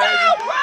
baby.